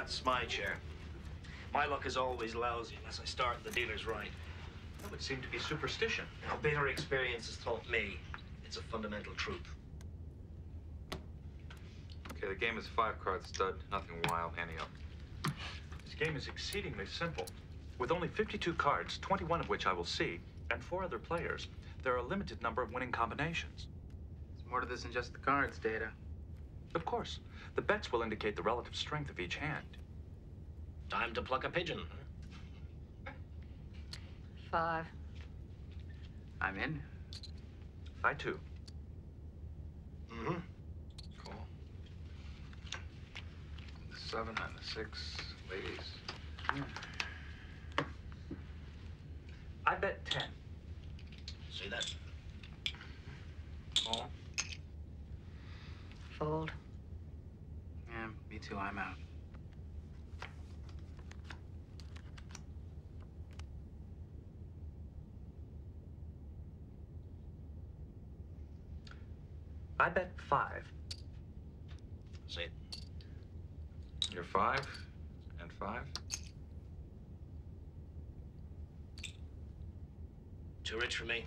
That's my chair. My luck is always lousy unless I start the dealer's right. That would seem to be superstition. Now, bitter experience has taught me it's a fundamental truth. Okay, the game is five card stud, nothing wild, ante up. This game is exceedingly simple. With only 52 cards, 21 of which I will see, and four other players, there are a limited number of winning combinations. There's more to this than just the cards, Data. Of course, the bets will indicate the relative strength of each hand. Time to pluck a pigeon. Five. I'm in. I too. Mm-hmm. Cool. The seven and the six, ladies. I bet 10. See that? Call. Fold. Yeah, too. I'm out. I bet 5. See it? You're five and five. Too rich for me.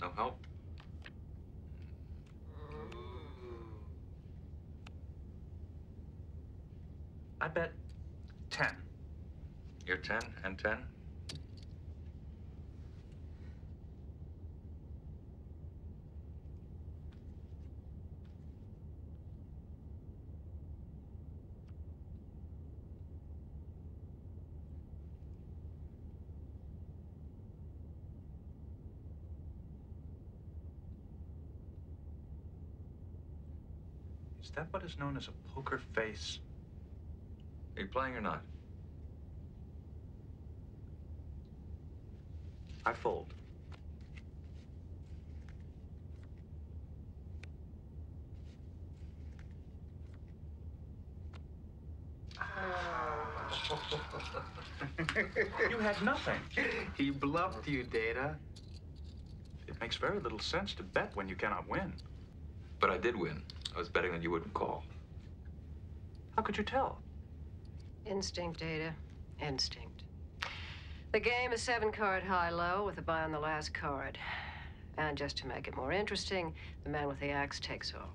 No help. I bet 10. You're ten and ten. Is that what is known as a poker face? Are you playing or not? I fold. you had nothing. he bluffed you, Data. It makes very little sense to bet when you cannot win. But I did win. I was betting that you wouldn't call. How could you tell? Instinct, Data. Instinct. The game is seven card high low with a buy on the last card. And just to make it more interesting, the man with the axe takes off.